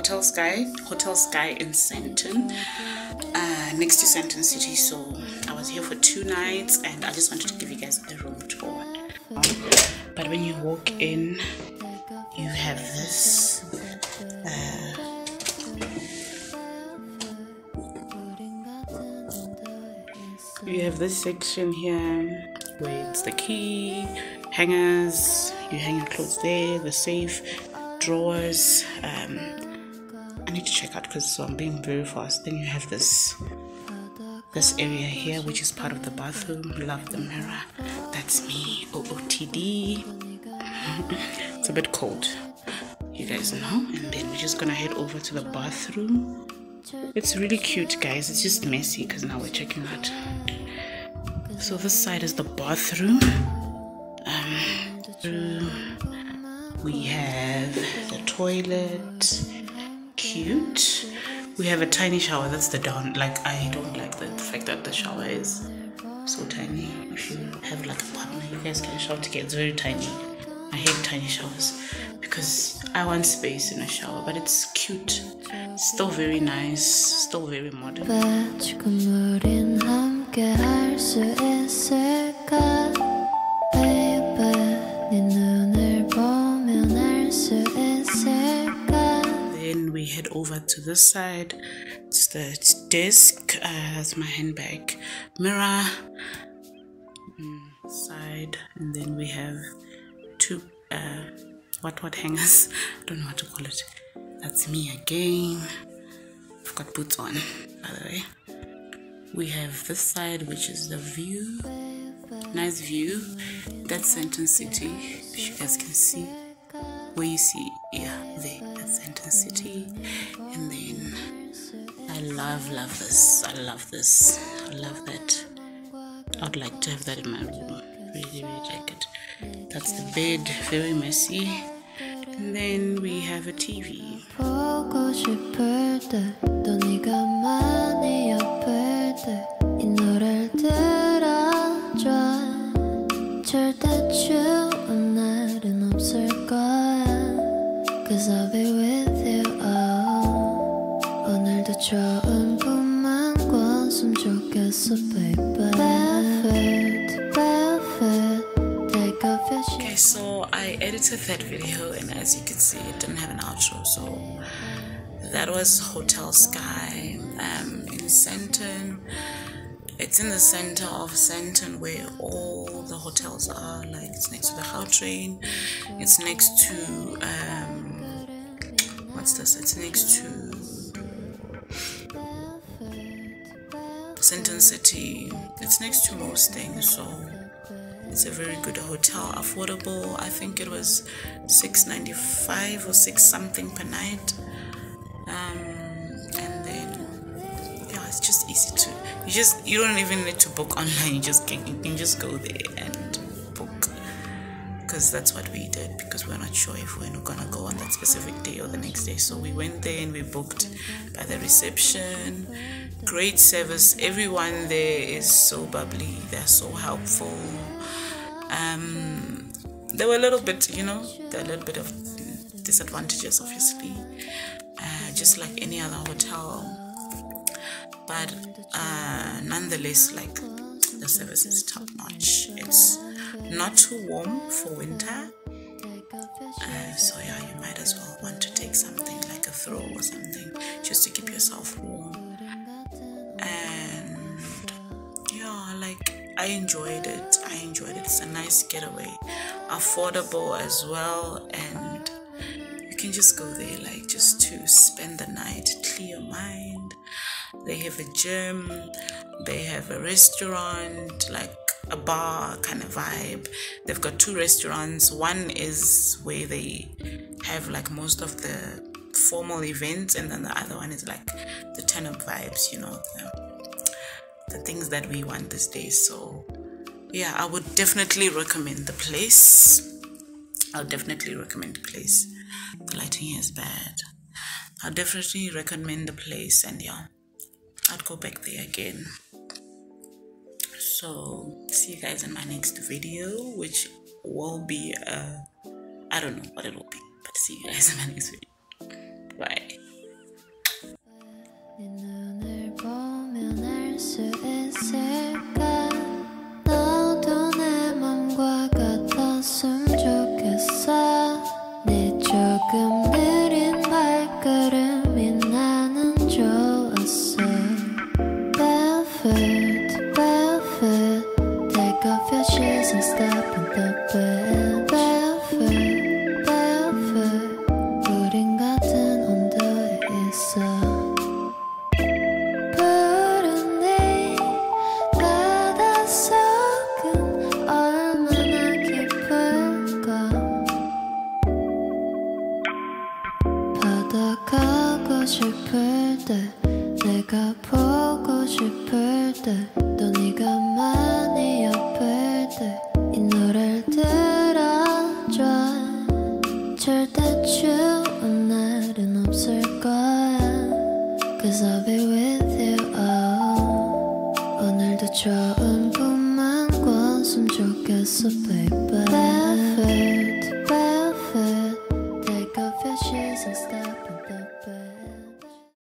Hotel Sky, Hotel Sky in Sandton, uh, next to Sandton City. So I was here for two nights, and I just wanted to give you guys a room tour. But when you walk in, you have this. Uh, you have this section here where it's the key, hangers, you hang your clothes there, the safe, drawers. Um, I need to check out because so I'm being very fast. Then you have this this area here, which is part of the bathroom. Love the mirror. That's me. OOTD. it's a bit cold, you guys know. And then we're just gonna head over to the bathroom. It's really cute, guys. It's just messy because now we're checking out. So this side is the bathroom. Um, we have the toilet. Cute. We have a tiny shower. That's the down. Like I don't like the fact that the shower is so tiny. If you have like a partner, you guys can shower together. It's very tiny. I hate tiny showers because I want space in a shower, but it's cute. Still very nice. Still very modern. To this side. It's the desk. Uh, that's my handbag, mirror, mm, side, and then we have two uh, what what hangers. I don't know what to call it. That's me again. I've got boots on, by the way. We have this side, which is the view. Nice view. That's Sandton City. If you guys can see where you see yeah there that's Sandton City love, love this. I love this. I love that. I'd like to have that in my room. Really, really like it. That's the bed, very messy. And then we have a TV. Cause I'll be 좋은 꿈만 꿨으면 좋겠어 baby Perfect, perfect Take off your shoes Okay, so I edited that video and as you can see it didn't have an outro so that was Hotel Sky um, in Sandton it's in the center of Sandton, where all the hotels are. Like it's next to the train. it's next to um, what's this? It's next to Sandton City. It's next to most things. So it's a very good hotel, affordable. I think it was six ninety five or six something per night. Um, and then yeah, it's just easy to. You just you don't even need to book online. You just can you can just go there and book. Because that's what we did. Because we're not sure if we're not gonna go on that specific day or the next day. So we went there and we booked by the reception. Great service. Everyone there is so bubbly. They're so helpful um, there were a little bit, you know, there a little bit of disadvantages, obviously, uh, just like any other hotel. But uh, nonetheless, like the service is top notch. It's not too warm for winter, uh, so yeah, you might as well want to take something like a throw or something just to keep yourself warm. I enjoyed it. I enjoyed it. It's a nice getaway, affordable as well, and you can just go there like just to spend the night, clear your mind. They have a gym, they have a restaurant, like a bar kind of vibe. They've got two restaurants. One is where they have like most of the formal events, and then the other one is like the turn up vibes, you know. The, the things that we want these days. So, yeah, I would definitely recommend the place. I'll definitely recommend the place. The lighting here is bad. I'll definitely recommend the place, and yeah, I'd go back there again. So, see you guys in my next video, which will be, uh, I don't know what it will be, but see you guys in my next video. Bye. ashes and step in the 같은 온도에 있어. 푸른 내 바닷속은 얼마나 깊을까. 바다 가고 싶을 때, 내가 보고 싶을 때, 또 네가 많이 옆 좋은 꿈만 꿨으면 좋겠어 baby